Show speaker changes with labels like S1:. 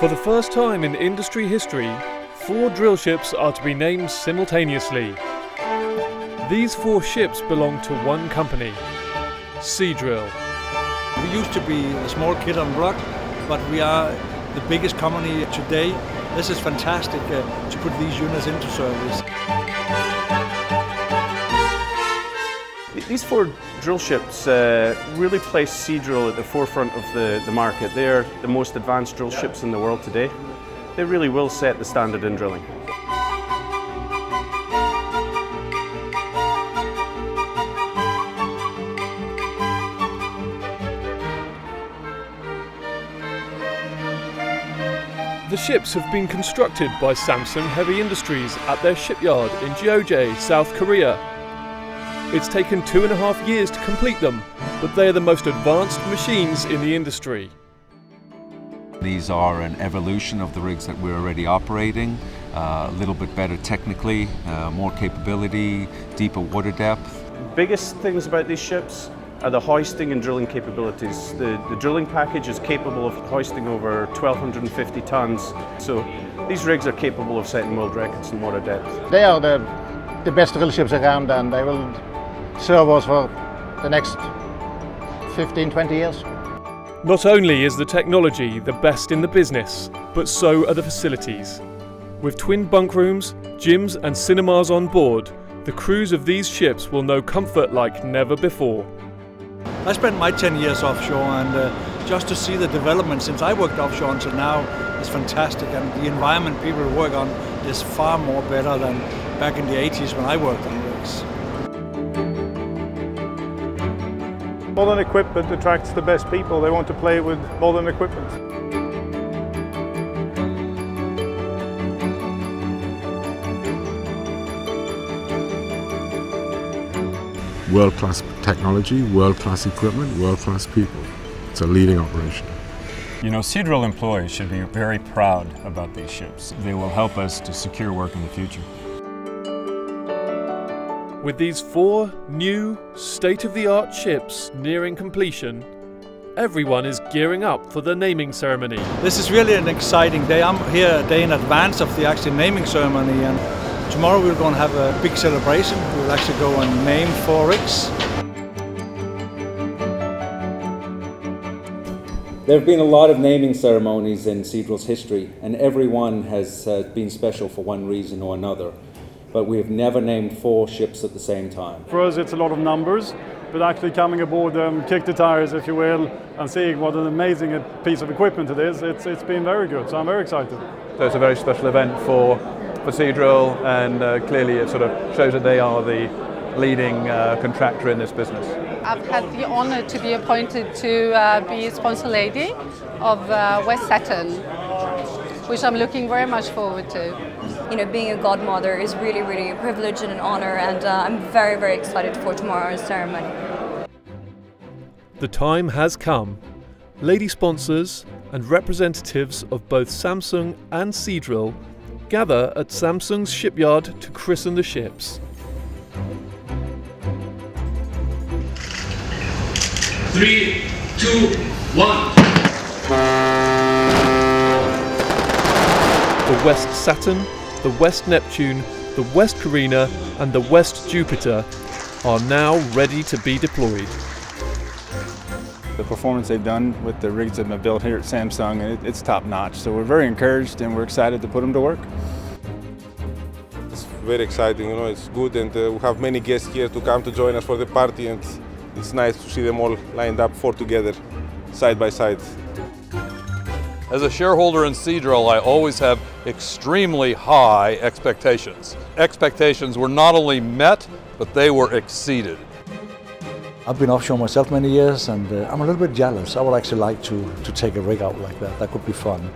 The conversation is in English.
S1: For the first time in industry history, four drill ships are to be named simultaneously. These four ships belong to one company, Seadrill.
S2: We used to be a small kid on block, but we are the biggest company today. This is fantastic uh, to put these units into service.
S3: These four drill ships uh, really place Seadrill at the forefront of the, the market. They are the most advanced drill ships in the world today. They really will set the standard in drilling.
S1: The ships have been constructed by Samsung Heavy Industries at their shipyard in Geoje, South Korea. It's taken two and a half years to complete them, but they are the most advanced machines in the industry.
S4: These are an evolution of the rigs that we're already operating, uh, a little bit better technically, uh, more capability, deeper water depth.
S3: Biggest things about these ships are the hoisting and drilling capabilities. The, the drilling package is capable of hoisting over 1,250 tons, so these rigs are capable of setting world records in water depth.
S5: They are the, the best drill ships around and they will serve us for the next 15, 20 years.
S1: Not only is the technology the best in the business, but so are the facilities. With twin bunk rooms, gyms, and cinemas on board, the crews of these ships will know comfort like never before.
S2: I spent my 10 years offshore and uh, just to see the development since I worked offshore until now is fantastic and the environment people work on is far more better than back in the 80s when I worked on rigs.
S6: Modern equipment attracts the best people. They want to play with modern equipment.
S7: World-class technology, world-class equipment, world-class people. It's a leading operation.
S8: You know, Seadrill employees should be very proud about these ships. They will help us to secure work in the future.
S1: With these four new, state of the art ships nearing completion, everyone is gearing up for the naming ceremony.
S2: This is really an exciting day. I'm here a day in advance of the actual naming ceremony, and tomorrow we're going to have a big celebration. We'll actually go and name four rigs.
S9: There have been a lot of naming ceremonies in Seadrill's history, and every one has uh, been special for one reason or another. But we have never named four ships at the same time.
S6: For us, it's a lot of numbers, but actually coming aboard them, kick the tires, if you will, and seeing what an amazing piece of equipment it is, it's, it's been very good. So I'm very excited.
S10: So it's a very special event for, for Seadrill, and uh, clearly it sort of shows that they are the leading uh, contractor in this business.
S11: I've had the honor to be appointed to uh, be sponsor lady of uh, West Saturn, which I'm looking very much forward to.
S12: You know, being a godmother is really, really a privilege and an honor, and uh, I'm very, very excited for tomorrow's ceremony.
S1: The time has come. Lady sponsors and representatives of both Samsung and Seadrill gather at Samsung's shipyard to christen the ships.
S13: Three, two, one.
S1: West Saturn, the West Neptune, the West Carina, and the West Jupiter are now ready to be deployed.
S14: The performance they've done with the rigs that have been built here at Samsung, it, it's top notch. So we're very encouraged and we're excited to put them to work.
S15: It's very exciting, you know, it's good and uh, we have many guests here to come to join us for the party and it's nice to see them all lined up four together, side by side.
S16: As a shareholder in Seadrill, I always have extremely high expectations. Expectations were not only met, but they were exceeded.
S2: I've been offshore myself many years and uh, I'm a little bit jealous. I would actually like to, to take a rig out like that. That could be fun.